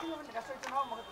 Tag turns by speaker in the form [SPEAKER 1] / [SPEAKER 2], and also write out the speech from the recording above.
[SPEAKER 1] 就是你的事儿就那么个